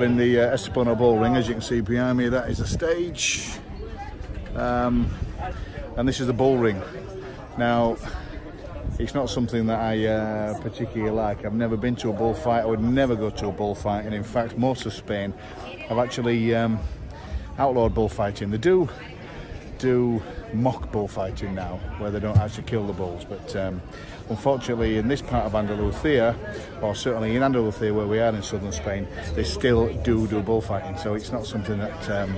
Are in the uh, Estepona Bull Ring. As you can see behind me, that is the stage. Um, and this is the bull ring. Now, it's not something that I uh, particularly like. I've never been to a bullfight. I would never go to a bullfight. And in fact, most of Spain have actually um, outlawed bullfighting. They do do mock bullfighting now, where they don't actually kill the bulls. But um, unfortunately, in this part of Andalusia, or certainly in Andalusia where we are in southern Spain, they still do do bullfighting. So it's not something that um,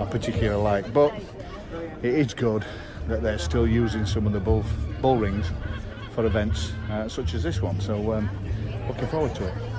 I particularly like. But it is good that they're still using some of the bull, bull rings for events uh, such as this one. So um, looking forward to it.